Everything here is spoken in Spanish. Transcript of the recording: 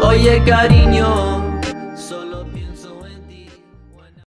Oye, cariño.